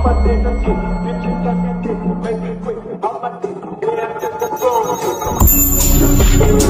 I'ma take a chick, make it quick. I'ma take a.